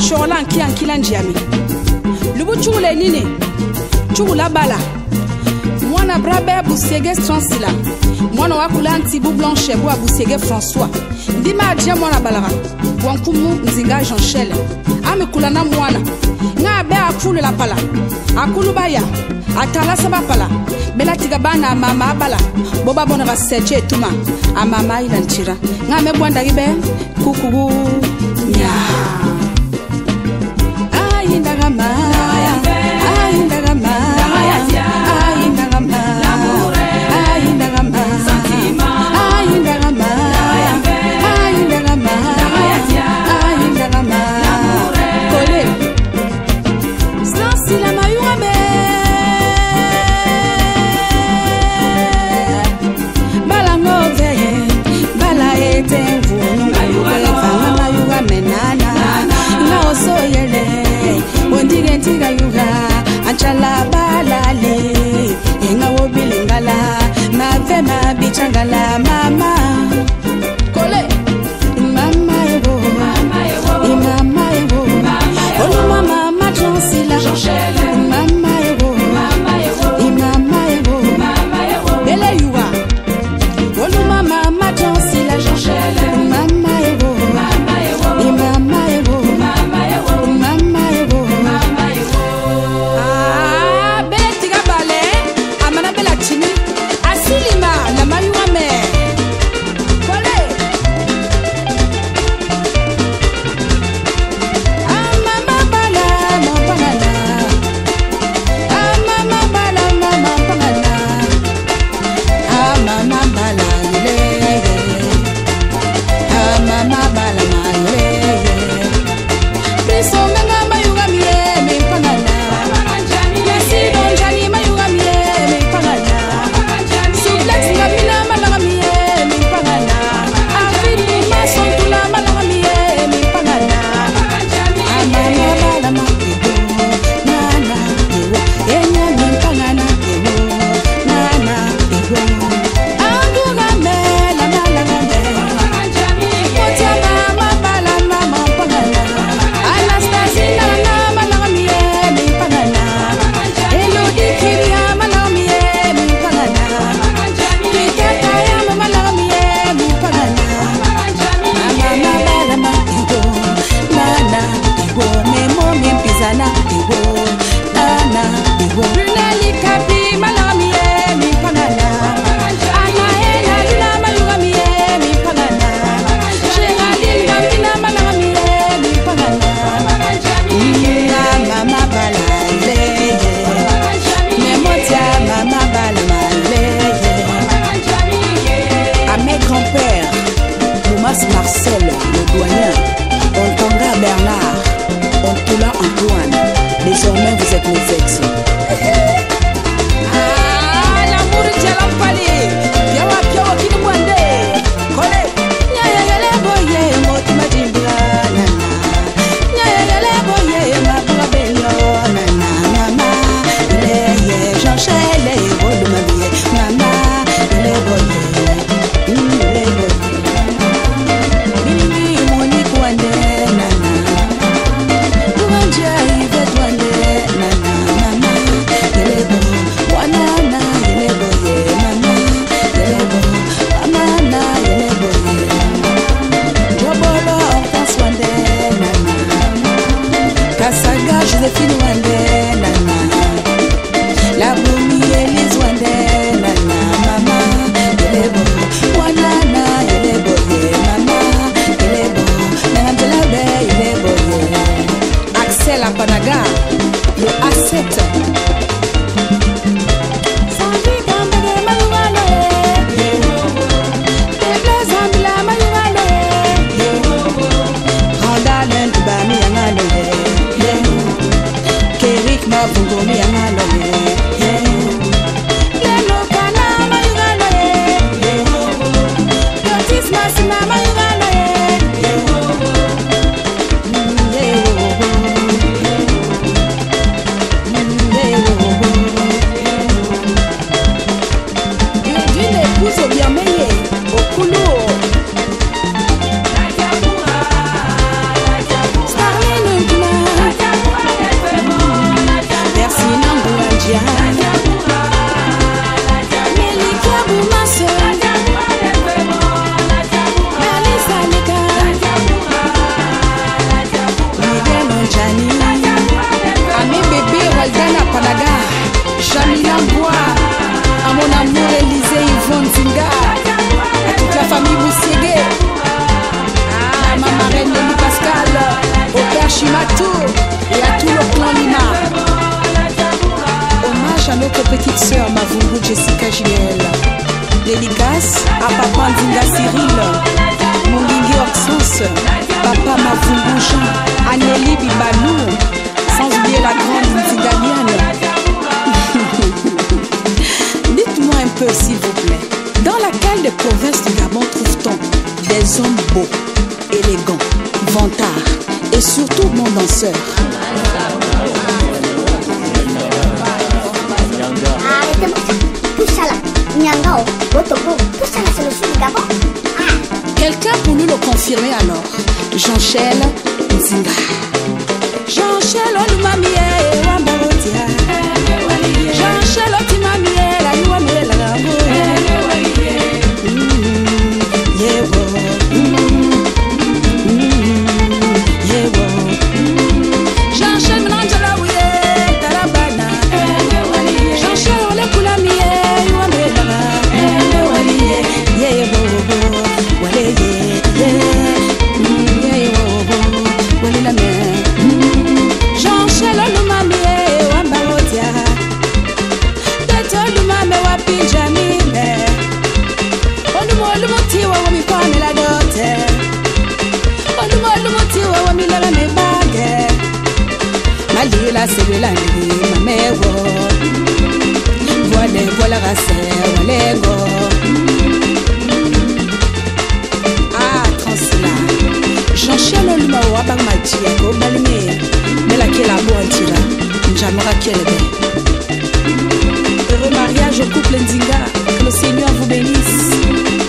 shɔgɔla n kiya n kila n jiyami lubu cugu le nini cugu la bala mwana brabɛ busege transi la mwana wa kula n tibu blanche bu a busege françois ndi ma diɲɛ mwana balaga wankumu nzinga jeanchel ami kula na mwana nga bɛ a kulu la pala a kulu ba ya a tala saba pala belatiga bana a mama a bala bo ba bɔna ka sɛcɛ tuma a mama a yilantira nga mɛ bɔndagi bɛ kukugu sœur Mavungu Jessica Gilel. Dédicace à Papa Ndinga Cyril, Moulingi oxos, Papa Mavungu Jean, Anneli Bibalou, sans oublier la grande Nzigaliane. Dites-moi un peu, s'il vous plaît, dans laquelle des provinces du Gabon trouve-t-on des hommes beaux, élégants, vantards et surtout mon danseur confirmé alors. J'enchaîne Zimba. nalila selela ndimameko vole volaka sewaleko atransla ah, jean-chel oluma wabangumajia kobalume melakela boatira njamakakelebe heureux mariage au couple ndinga que le seigneur vous bénisse